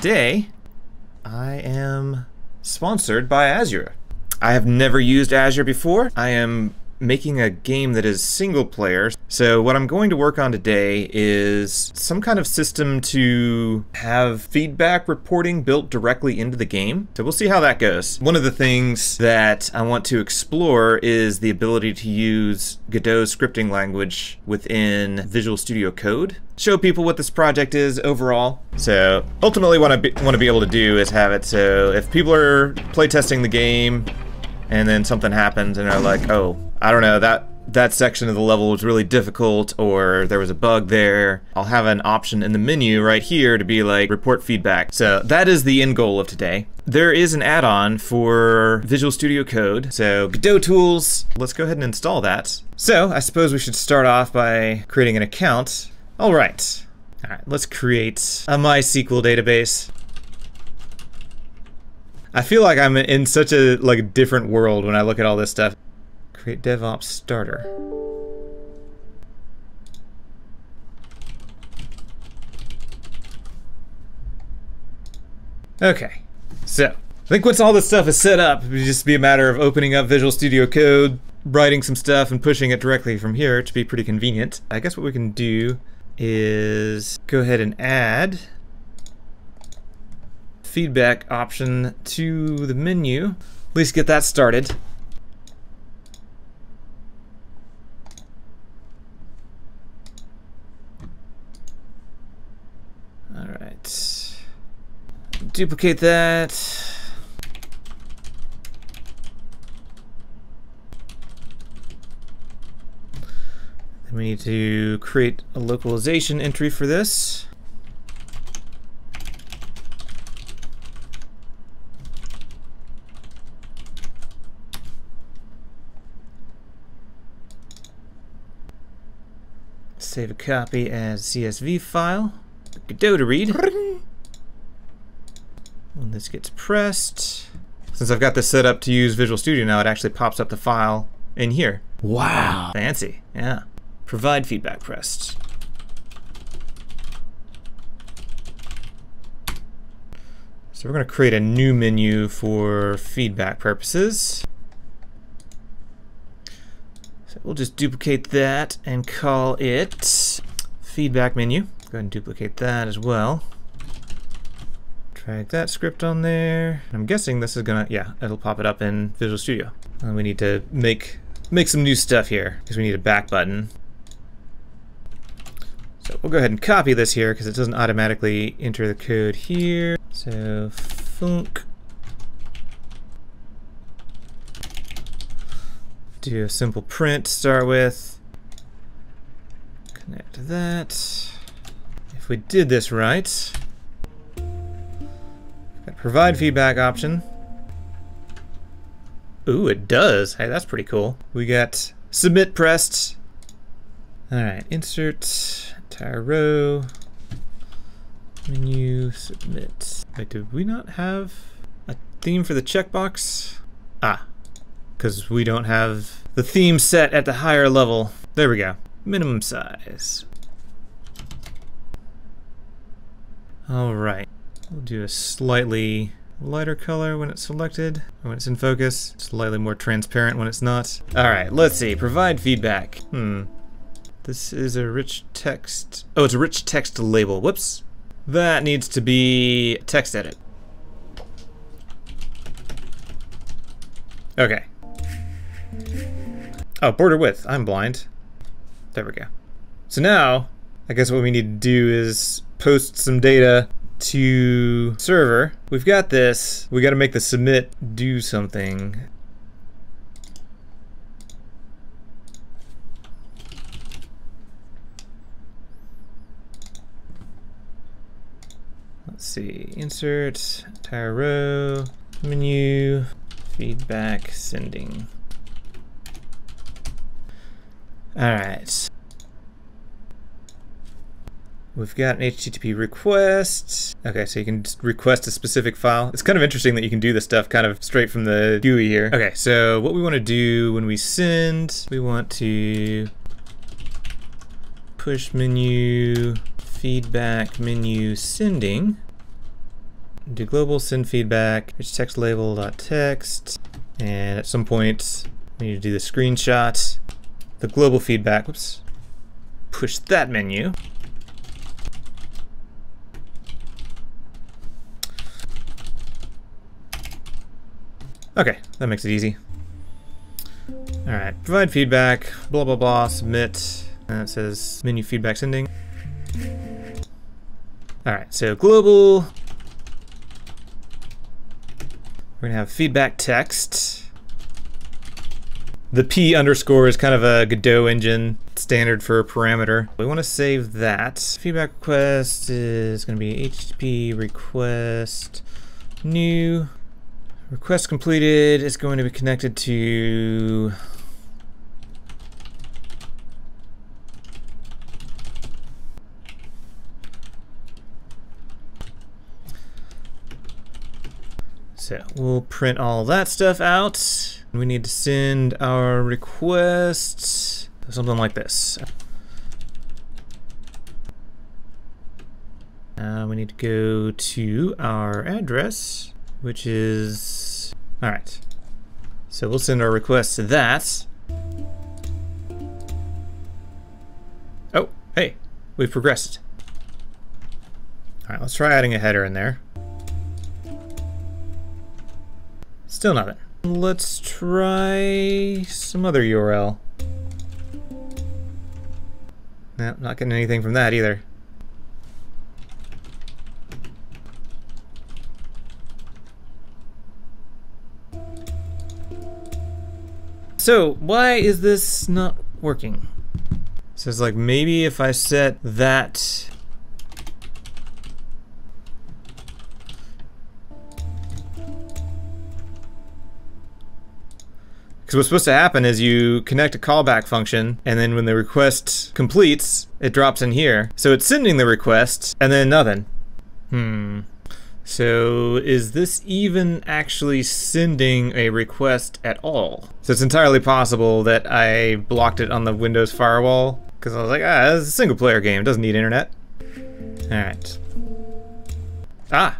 today I am sponsored by Azure. I have never used Azure before. I am making a game that is single player. So what I'm going to work on today is some kind of system to have feedback reporting built directly into the game. So we'll see how that goes. One of the things that I want to explore is the ability to use Godot's scripting language within Visual Studio Code. Show people what this project is overall. So ultimately what I want to be able to do is have it so if people are playtesting the game and then something happens and they're like, oh, I don't know, that that section of the level was really difficult or there was a bug there, I'll have an option in the menu right here to be like report feedback. So that is the end goal of today. There is an add-on for Visual Studio Code, so Godot Tools. Let's go ahead and install that. So I suppose we should start off by creating an account. All right. All right, let's create a MySQL database. I feel like I'm in such a like different world when I look at all this stuff. Create DevOps starter. Okay, so I think once all this stuff is set up, it would just be a matter of opening up Visual Studio Code, writing some stuff, and pushing it directly from here to be pretty convenient. I guess what we can do is go ahead and add feedback option to the menu. At least get that started. All right. Duplicate that. Then we need to create a localization entry for this. Save a copy as CSV file. Godot to read. When this gets pressed, since I've got this set up to use Visual Studio now, it actually pops up the file in here. Wow. Fancy, yeah. Provide feedback pressed. So we're going to create a new menu for feedback purposes. So we'll just duplicate that and call it feedback menu. Go ahead and duplicate that as well. Drag that script on there. I'm guessing this is gonna, yeah, it'll pop it up in Visual Studio. And we need to make make some new stuff here because we need a back button. So we'll go ahead and copy this here because it doesn't automatically enter the code here. So func do a simple print to start with. Connect that. If we did this right, provide feedback option. Ooh, it does. Hey, that's pretty cool. We got submit pressed. All right, insert, entire row, menu, submit. Wait, did we not have a theme for the checkbox? Ah, because we don't have the theme set at the higher level. There we go. Minimum size. All right. We'll do a slightly lighter color when it's selected, when it's in focus, slightly more transparent when it's not. All right, let's see, provide feedback. Hmm, this is a rich text. Oh, it's a rich text label, whoops. That needs to be text edit. Okay. Oh, border width, I'm blind. There we go. So now, I guess what we need to do is post some data to server. We've got this. We got to make the submit do something. Let's see, insert, entire row, menu, feedback, sending. All right. We've got an HTTP request. Okay, so you can request a specific file. It's kind of interesting that you can do this stuff kind of straight from the GUI here. Okay, so what we want to do when we send, we want to push menu, feedback menu, sending. do global send feedback, which text label dot text, and at some point we need to do the screenshot, the global feedback. Whoops. Push that menu. Okay, that makes it easy. Alright, provide feedback, blah blah blah, submit. And it says menu feedback sending. Alright, so global. We're gonna have feedback text. The P underscore is kind of a Godot engine standard for a parameter. We want to save that. Feedback request is to be HTTP request new Request completed is going to be connected to So we'll print all that stuff out. We need to send our request something like this. Uh, we need to go to our address which is... Alright. So we'll send our request to that. Oh, hey, we've progressed. Alright, let's try adding a header in there. Still nothing. Let's try some other URL. Nope, not getting anything from that either. So, why is this not working? So it's like maybe if I set that Because what's supposed to happen is you connect a callback function, and then when the request completes, it drops in here. So it's sending the request, and then nothing. Hmm. So is this even actually sending a request at all? So it's entirely possible that I blocked it on the Windows firewall because I was like, ah, it's a single player game, it doesn't need internet. Alright. Ah,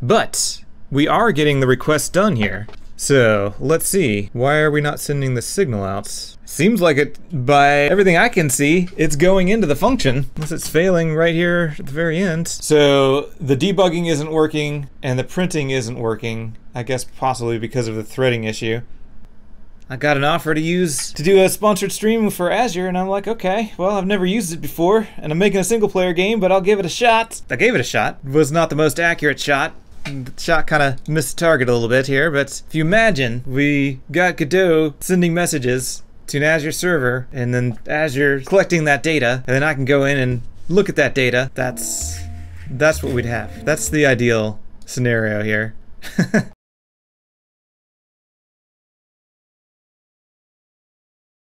but we are getting the request done here. So let's see, why are we not sending the signal out? Seems like it, by everything I can see, it's going into the function, unless it's failing right here at the very end. So the debugging isn't working, and the printing isn't working, I guess possibly because of the threading issue. I got an offer to use to do a sponsored stream for Azure, and I'm like, okay, well, I've never used it before, and I'm making a single player game, but I'll give it a shot. I gave it a shot. It was not the most accurate shot, the shot kind of missed the target a little bit here, but if you imagine we got Godot sending messages to an Azure server, and then Azure collecting that data, and then I can go in and look at that data. That's that's what we'd have. That's the ideal scenario here.